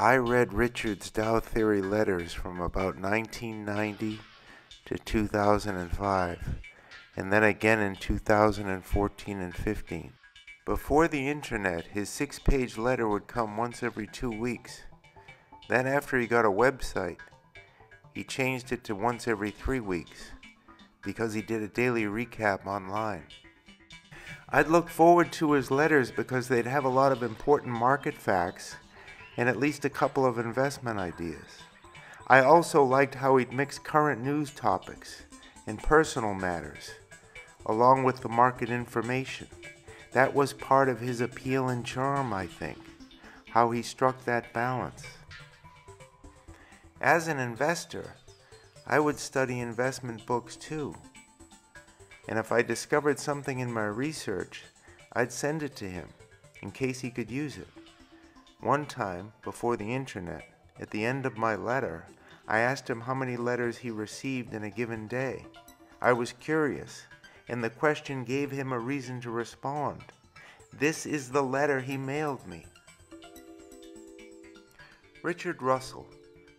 I read Richard's Dow Theory letters from about 1990 to 2005, and then again in 2014 and 15. Before the internet, his six page letter would come once every two weeks. Then, after he got a website, he changed it to once every three weeks because he did a daily recap online. I'd look forward to his letters because they'd have a lot of important market facts and at least a couple of investment ideas. I also liked how he'd mix current news topics and personal matters, along with the market information. That was part of his appeal and charm, I think, how he struck that balance. As an investor, I would study investment books too. And if I discovered something in my research, I'd send it to him in case he could use it. One time, before the internet, at the end of my letter, I asked him how many letters he received in a given day. I was curious, and the question gave him a reason to respond. This is the letter he mailed me. Richard Russell,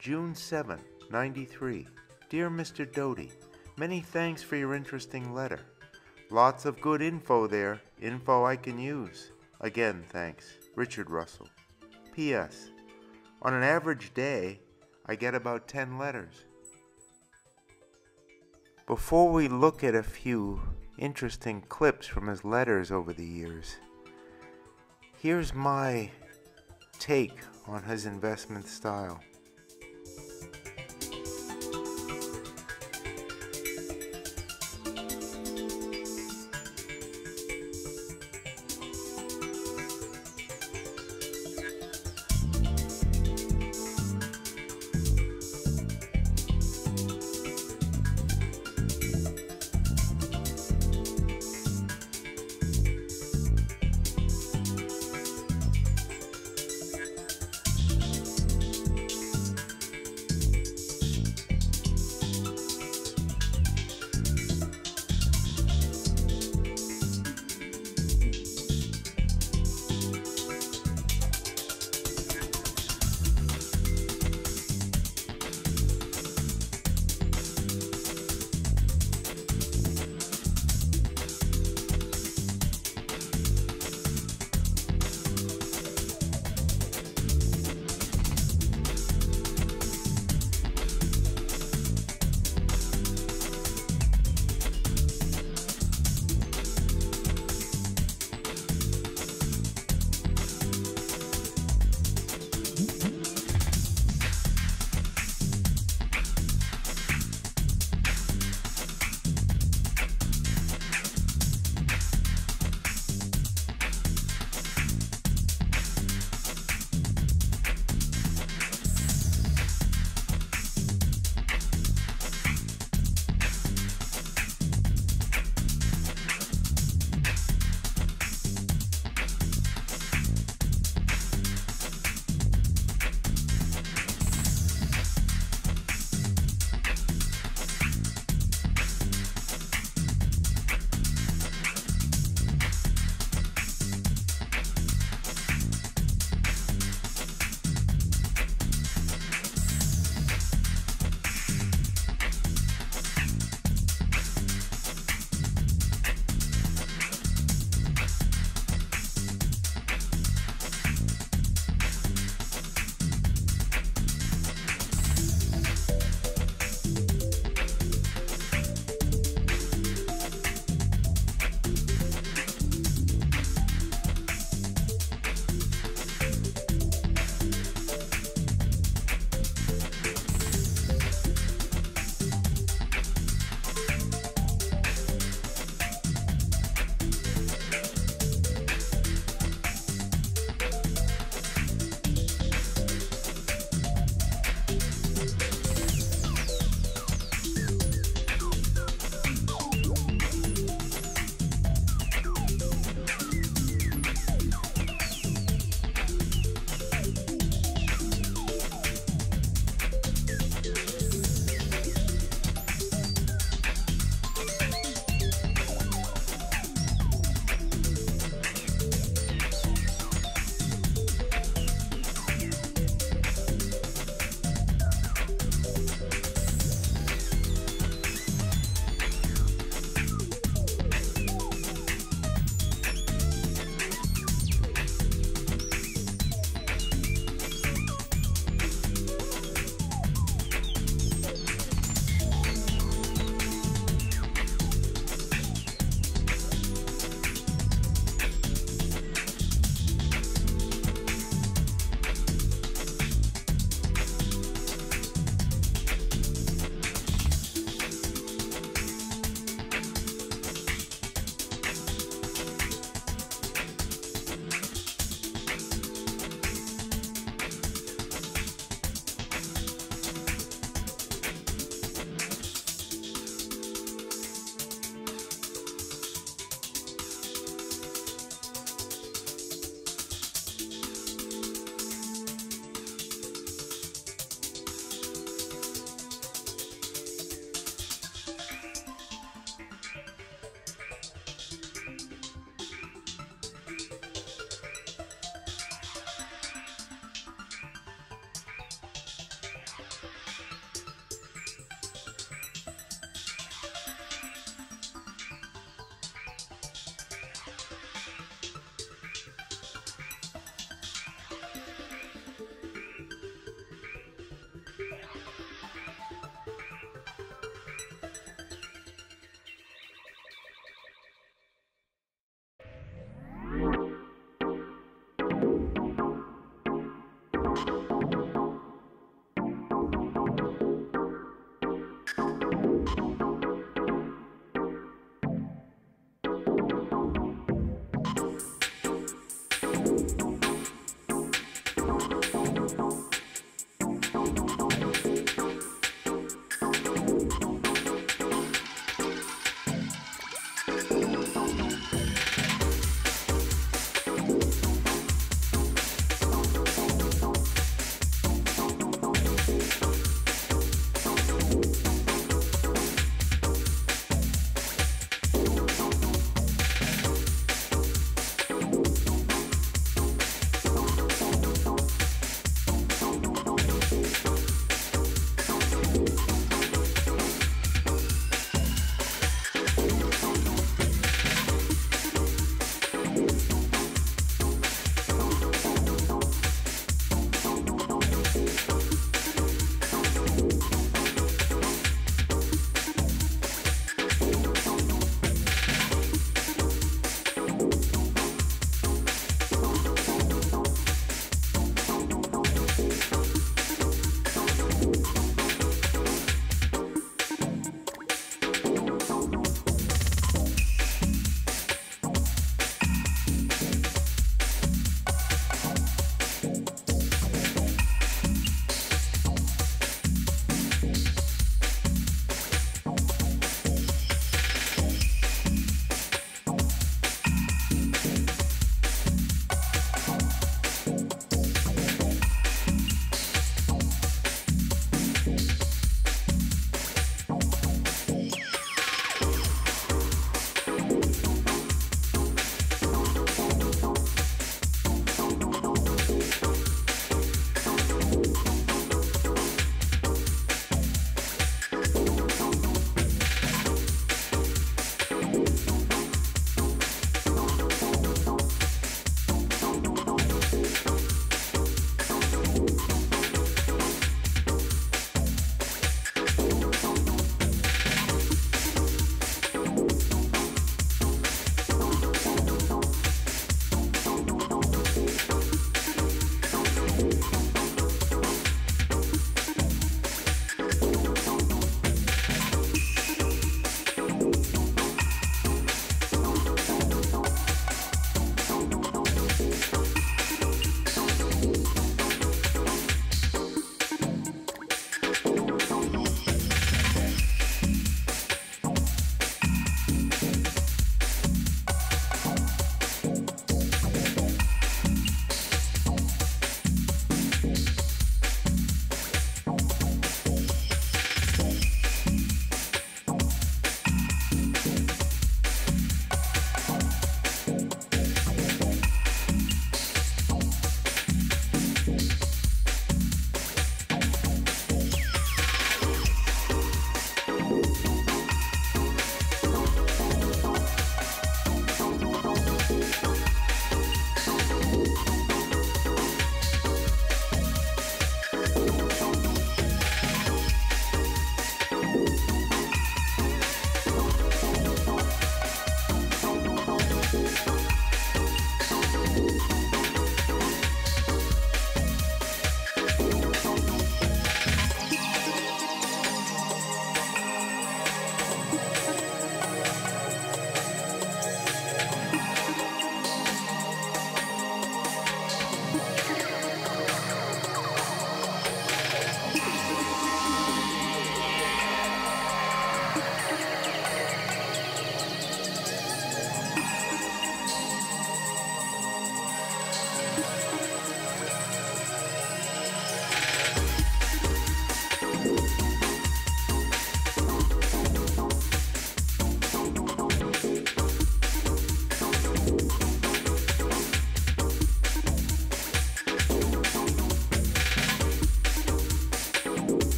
June 7, 93. Dear Mr. Doty, many thanks for your interesting letter. Lots of good info there, info I can use. Again, thanks. Richard Russell. P.S. On an average day, I get about 10 letters. Before we look at a few interesting clips from his letters over the years, here's my take on his investment style.